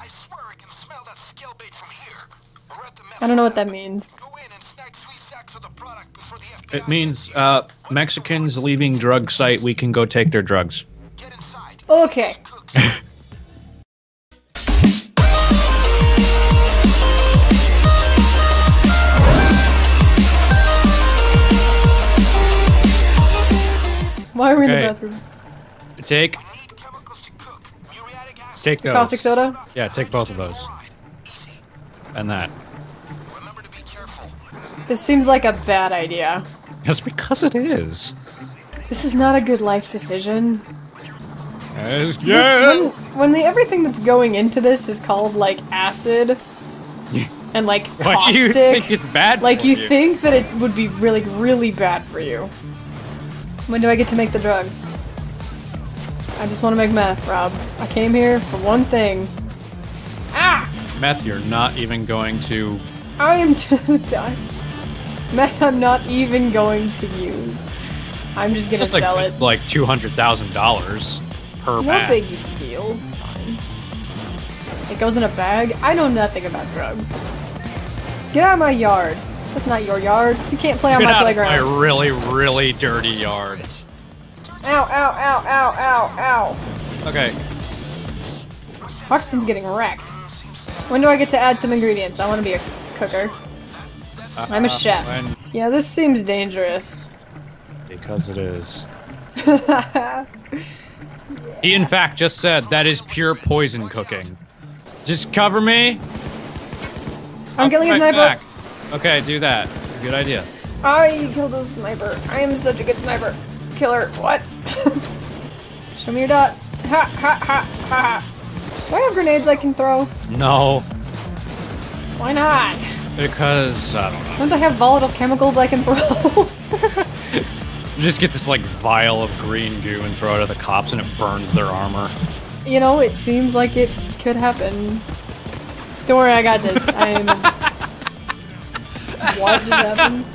I swear I can smell that scale bait from here. We're at the I don't know what that means. Go in and snag three sacks of the product before the FBI It means uh, Mexicans leaving drug site. We can go take their drugs. get inside. Okay. Why are we in the bathroom? Take, take those. Caustic soda? Yeah, take both of those. And that. Remember to be careful. This seems like a bad idea. Yes, because it is. This is not a good life decision. Yes, This- yeah. when when the, everything that's going into this is called like acid and like Why do you caustic, think it's bad? like for you think that it would be really really bad for you. When do I get to make the drugs? I just want to make meth, Rob. I came here for one thing. Ah! meth? You're not even going to. I am die. Meth I'm not even going to use. I'm just gonna Just like sell it. like two hundred thousand dollars per No bag. big deal. It's fine. It goes in a bag. I know nothing about drugs. Get out of my yard. That's not your yard. You can't play on my out of playground. my really, really dirty yard. Ow, ow, ow, ow, ow, ow. Okay, Hoxton's getting wrecked. When do I get to add some ingredients? I want to be a cooker. I'm a uh, chef. when- Yeah, this seems dangerous. because it is. He in fact just said that is pure poison cooking. Just cover me. I'm I'll killing a sniper. back. Okay, do that. Good idea. I killed a sniper. I am such a good sniper. Killer. What? Show me your dot. Ha ha ha ha ha. Do I have grenades I can throw? No, Why not? because I don't know. Don't I have volatile chemicals I can throw? Just get this like vial of green goo and throw it at the cops, and it burns their armor. you know, it seems like it could happen. Don't worry, I got this. I am. what just happened?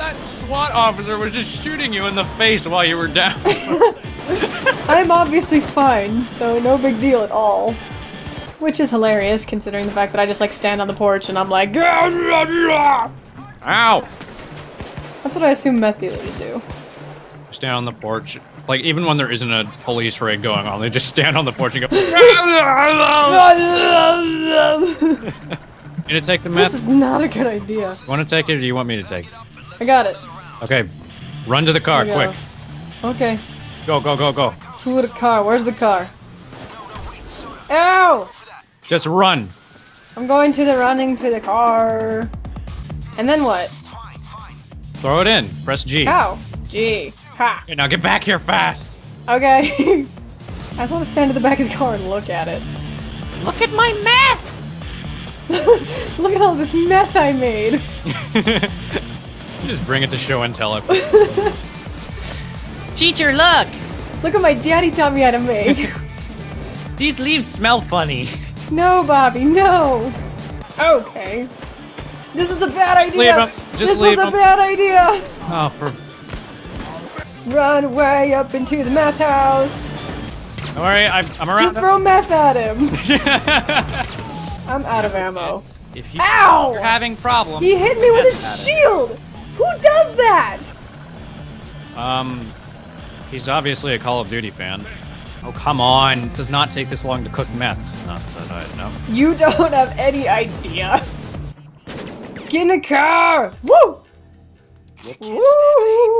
That SWAT officer was just shooting you in the face while you were down. I'm obviously fine, so no big deal at all. Which is hilarious considering the fact that I just like stand on the porch and I'm like, Ow! that's what I assume meth dealers do. Stand on the porch. Like even when there isn't a police raid going on, they just stand on the porch and go. you to take the meth? This is not a good idea. Want to take it, or do you want me to take it? I got it. Okay, run to the car, quick. Okay. Go, go, go, go. To the car. Where's the car? Ow! Just run. I'm going to the running to the car. And then what? Throw it in. Press G. How? G. Ha. Okay, now get back here fast. Okay. I just want to stand at the back of the car and look at it. Look at my meth! Look at all this meth I made. Just bring it to show and tell it. Teacher, look! Look what my daddy taught me how to make. These leaves smell funny. no, Bobby, no. Okay. This is a bad idea. Just leave 'em. Just this leave was 'em. a bad idea. Oh, for Run away up into the meth house. don't worry, I'm, I'm around. Just throw meth at him. I'm out of ammo. if you, Ow! you're having problems, He hit me with a Meth him. shield. Who does that? Um, he's obviously a Call of Duty fan. Oh come on! It does not take this long to cook meth. Not that I know. You don't have any idea. Get in the car! Woo! Woo!